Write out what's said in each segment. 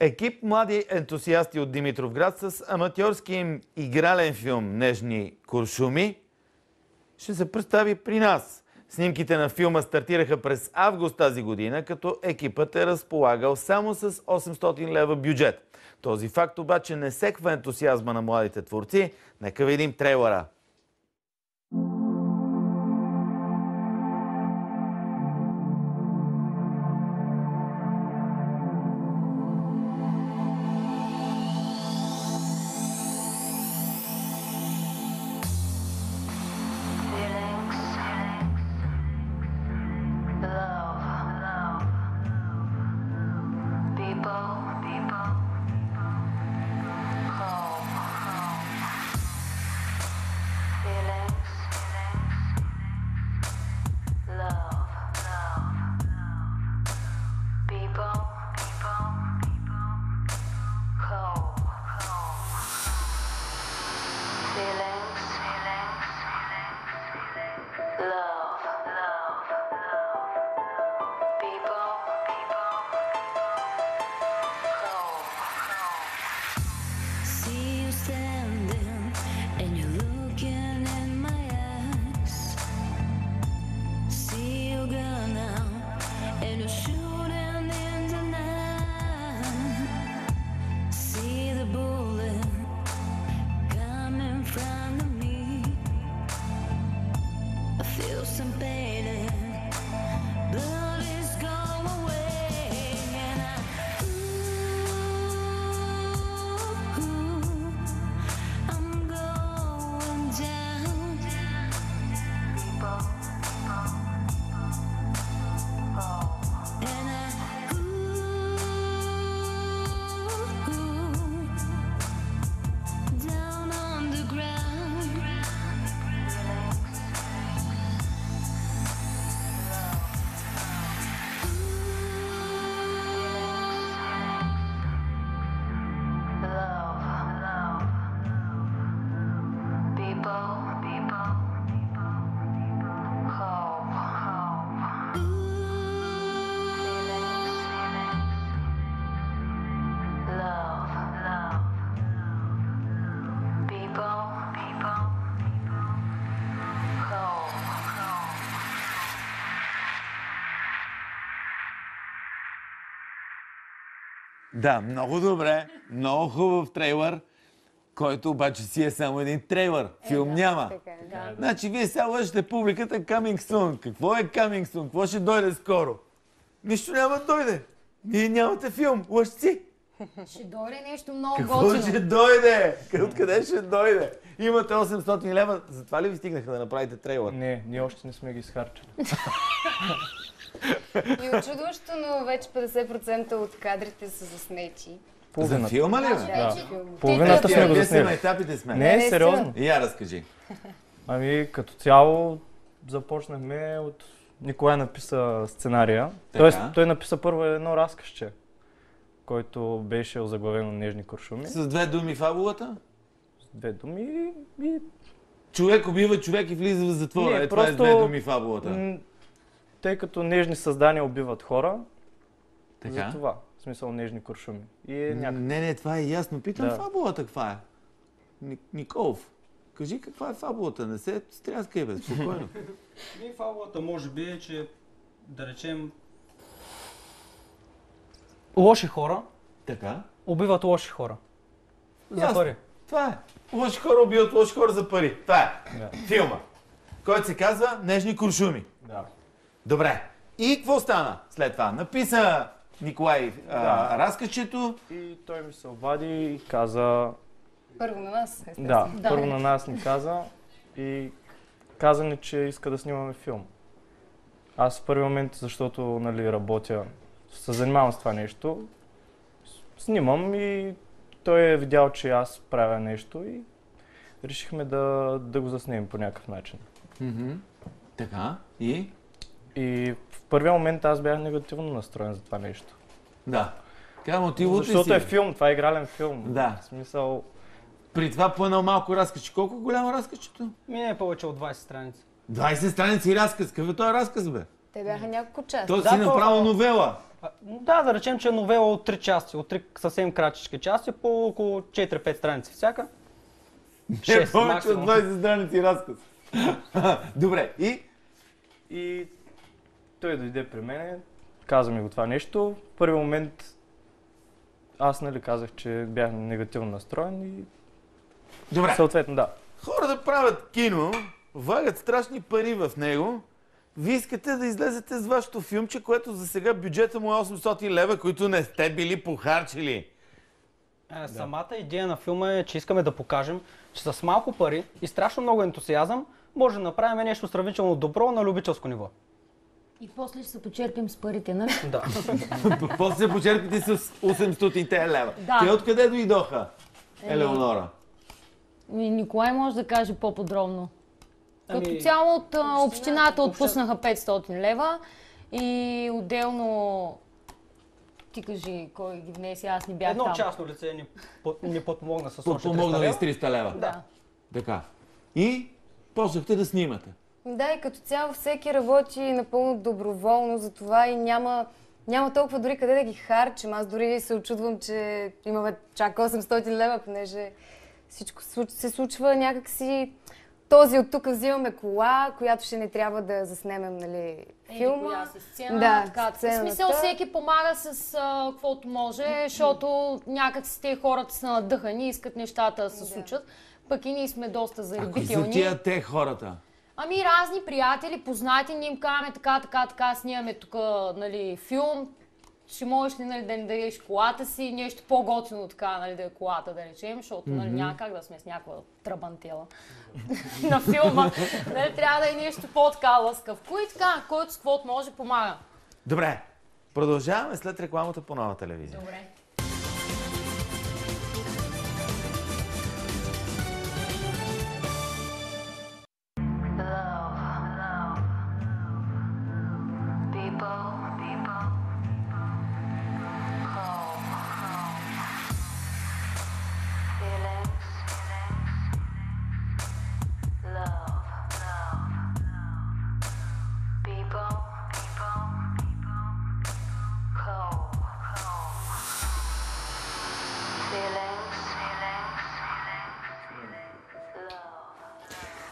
Екип млади ентусиасти от Димитровград с аматьорски им игрален филм «Нежни куршуми» ще се представи при нас. Снимките на филма стартираха през август тази година, като екипът е разполагал само с 800 лева бюджет. Този факт обаче не секва ентусиазма на младите творци. Нека видим трейлера. Да, много добре. Много хубав трейлър, който обаче си е само един трейлър. Филм да, няма. така е, да. Значи вие сега лъжете публиката Coming Soon. Какво е Coming Soon? Какво ще дойде скоро? Нищо няма да дойде. Вие нямате филм. Лъжци. Ще дойде нещо много Какво готино. ще дойде? Откъде ще дойде? Имате 800 лева. Затова ли ви стигнаха да направите трейлър? Не, ние още не сме ги изхарчили. И очудващо, но вече 50% от кадрите са заснети. За Половината. филма ли? бе? Да. Филм. Половината сме го Къде сме на заснели. етапите сме? Не, сериозно. И я разкажи. Ами като цяло започнахме от... Николай написа сценария. Така. Тоест той написа първо едно разкazче, който беше озаглавено Нежни куршуми. С две думи фабулата? С две думи и... Човек убива човек и влиза в затвора. Не, е, това е с просто- две думи фабулата. Тъй като нежни създания убиват хора, Така? за това. В смисъл нежни куршуми. И е някакъв... Не, не, това е ясно. Питам Да. фабулата каква е. Ни- Николов, кажи каква е фабулата. Не се стряскай, бе, спокойно. И фабулата може би е, че да речем Лоши хора така? убиват лоши хора. За Ясно. пари. Това е. Лоши хора убиват лоши хора за пари. Това е. Да. Филма. Който се казва Нежни куршуми. Да. Добре. И какво стана след това? Написа Николай Да. разкачето. И той ми се обади и каза... Първо на нас, естествено. Да, Да. първо на нас ни каза и каза ни, че иска да снимаме филм. Аз в първи момент, защото нали, работя, се занимавам с това нещо, снимам и той е видял, че аз правя нещо и решихме да, да го заснемем по някакъв начин. Мгм. Така. И? И в първия момент аз бях негативно настроен за това нещо. Да. Мотивът ли Защото е филм, това е игрален филм. Да. В смисъл, При това плънал малко разкаче. Колко е голямо разкачето? Ми не е повече от 20 страници. 20 страници разказ. Какъв е този разказ, бе? Те бяха няколко часа. То Да, си направо новела. Да, да речем, че е новела от три части, от три съвсем кратички части, по около 4-5 страници всяка. Не Шест повече от максимум. 20 страници разказ. Добре, и? И той дойде при мене, каза ми го това нещо. В първи момент аз нали казах, че бях негативно настроен и Добре. съответно да. Хора да правят кино, влагат страшни пари в него. Вие искате да излезете с вашето филмче, което за сега бюджета му е 800 лева, които не сте били похарчили. Е, Самата идея на филма е, че искаме да покажем, че с малко пари и страшно много ентусиазъм може да направим нещо сравнително добро на любителско ниво. И после ще се почерпим с парите, нали? Да. После се почерпите с 800 лева. Да. Те откъде дойдоха, Елеонора? Николай може да каже по-подробно. Като Ами, цяло от а, общината отпуснаха 500 лева и отделно ти кажи кой ги внесе, аз не бях Едно там. частно лице ни, под- ни подпомогна с още 300 Подпомогнали лева. с 300 лева. Да. Така. И почнахте да снимате. Да, и като цяло всеки работи напълно доброволно, затова и няма, няма толкова дори къде да ги харчим. Аз дори се очудвам, че имаме чак 800 лева, понеже всичко се случва някакси... Този от тук взимаме кола, която ще не трябва да заснемем, нали, филма. Коя си сцена, Да, така. В сцената. смисъл всеки помага с а, каквото може, защото някак си те хората са надъхани, искат нещата да се случат. Пък и ние сме доста А кои са заребителни. тия те хората? Ами разни приятели, познати, ние им казваме така, така, така, снимаме тук нали, филм. Ще можеш ли нали, да ни дадеш колата си, нещо по-готино така, нали, да е колата, да речем, защото нали, няма как да сме с някаква трабантела на филма. нали, трябва да е нещо по-така лъскав. Кой така, който с каквото може, помага. Добре. Продължаваме след рекламата по нова телевизия. Добре.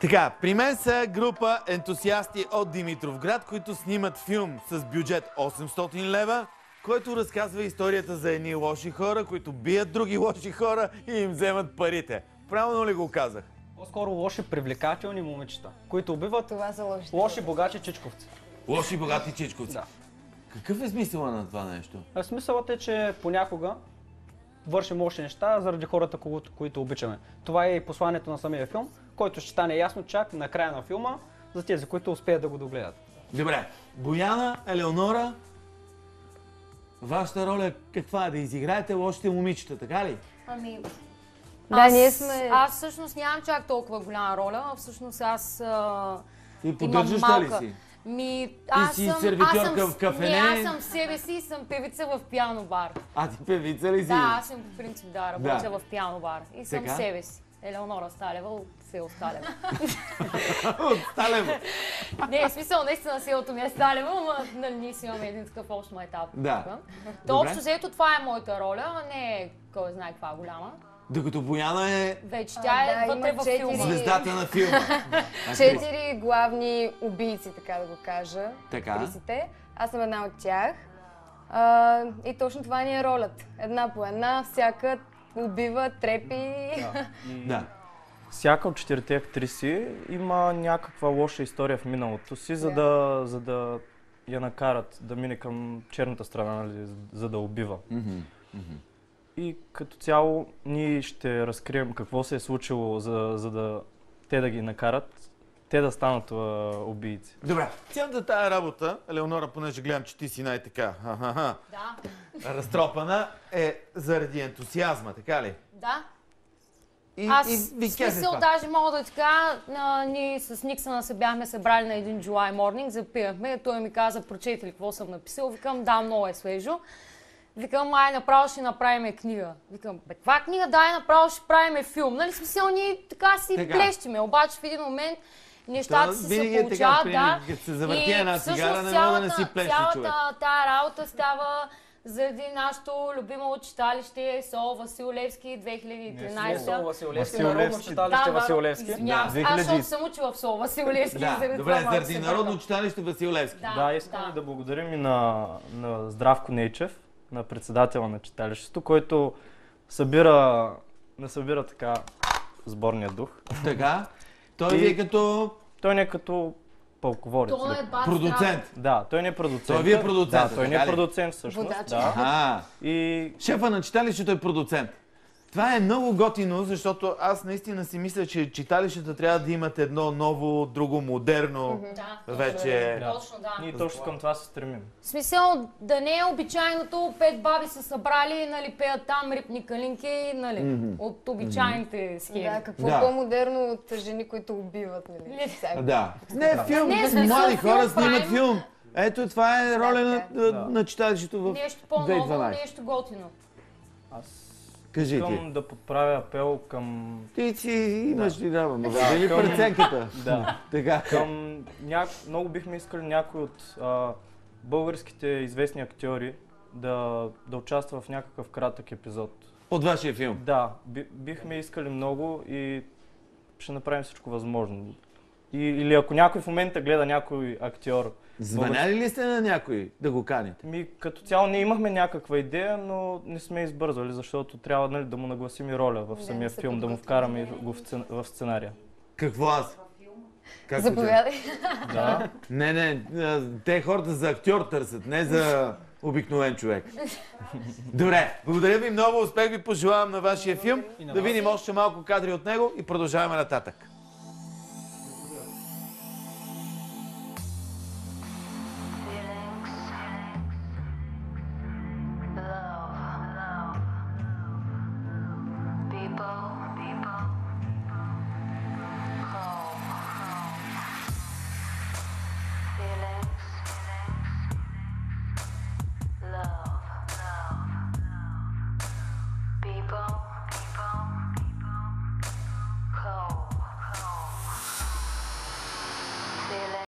Така, при мен са група ентусиасти от Димитровград, които снимат филм с бюджет 800 лева, който разказва историята за едни лоши хора, които бият други лоши хора и им вземат парите. Правилно ли го казах? По-скоро лоши привлекателни момичета, които убиват Това са лошите. лоши богачи чичковци. Лоши, богати чичковци. Да. Какъв е смисъла на това нещо? А смисълът е, че понякога вършим лоши неща заради хората, които обичаме. Това е и посланието на самия филм, който ще стане ясно чак на края на филма за тези, които успеят да го догледат. Добре, Бояна, Елеонора, вашата роля каква е? Да изиграете лошите момичета, така ли? Ами, Да, аз, ние сме... Аз всъщност нямам чак толкова голяма роля, а всъщност аз а, Ти имам поддържаш ли си? Ми, аз си съм, сервитьорка аз съм, в кафене? Не, аз съм себе си и съм певица в пиано бар. А ти певица ли си? Да, аз съм по принцип да, работя Да. в пиано бар. И съм Така? себе си. Елеонора Сталева от село Сталева. От Сталево. не, в смисъл, наистина селото ми е Сталева, но нали, ние си имаме един такъв общ майтап. Да. То общо взето това е моята роля, а не е кой знае каква голяма. Докато Бояна е Вече А, тя е да, вътре в четири- филма. звездата на филма. Четири главни убийци, така да го кажа. Така. Актрисите. Аз съм една от тях. А, и точно това ни е ролята. Една по една, всяка убива, трепи. Да. Всяка от четирите актриси има някаква лоша история в миналото си, за да, за да я накарат да мине към черната страна, нали, за- да убива. И като цяло ние ще разкрием какво се е случило, за, за да те да ги накарат, те да станат а, убийци. Добре. Цялата тая работа, Елеонора, понеже гледам, че ти си най-така Да, разтропана, е заради ентусиазма, така ли? да. И, Аз, и ви в смисъл, това. даже мога да ти кажа, а, ние с Никсъна се бяхме събрали на един July morning, запивахме. Той ми каза, прочети ли какво съм написал. Викам, да, много е свежо. Викам, ай, направо ще направим книга. Викам, бе, каква книга? Дай, направо ще правим филм. Нали, смисъл, ние така си Така. плещиме. Обаче в един момент нещата си се е така, получават, да. като се завърти една цигара, не мога да не си цялата- плесне Цялата човек. тая работа става заради нашето любимо читалище СО Васил Левски Не, 2013. Сол Василевски, Васил Народно Левски. читалище да, Василевски. Извинявам. Да. Аз защото 2000. съм учила в СО Васил Левски. Да, заради добре, заради Народно читалище Васил Левски. Да, Да, искам да. да благодарим и на, на Здравко Нейчев, на председателя на читалището, който събира, не събира така сборния дух. Така. Той И- ви е като Той не е като пълководец. Той е бат продуцент. Да, той не е продуцент. Той ви е продуцент, Да, той не е продуцент всъщност. Водач. Да. А, И шефа на читалището е продуцент. Това е много готино, защото аз наистина си мисля, че читалищата трябва да имат едно ново, друго, модерно. Да, Вече- точно, точно, да. ние точно към това се стремим. В смисъл да не е обичайното, пет баби са събрали, нали, пеят там рипни калинки, нали, от обичайните схеми. Да, какво Да. по-модерно от жени, които убиват, нали? Да. Не, филм. Не, смисъл, Млади филм хора снимат филм. Ето, това е роля на, Да. на, на читалището в Нещо по-ново, 2012. нещо готино. Аз Кажи ти. искам да подправя апел към, Ти си имаш ли дама, но Да, дали към- преценката? да, Така. към ня... много бихме искали някой от а, българските известни актьори да, да участва в някакъв кратък епизод. От вашия филм. Да, би, бихме искали много и ще направим всичко възможно. И, или ако някой в момента гледа някой актьор, Звъняли ли сте на някой да го каните? ми като цяло не имахме някаква идея, но не сме избързвали, защото трябва нали, да му нагласим и роля в самия да филм, да му вкараме и го в, сцен... в сценария. Какво аз? Как Заповядай. Да. Не, не, те хората за актьор търсят, не за обикновен човек. Добре, благодаря ви много, успех ви пожелавам на вашия филм. Да видим още малко кадри от него и продължаваме нататък.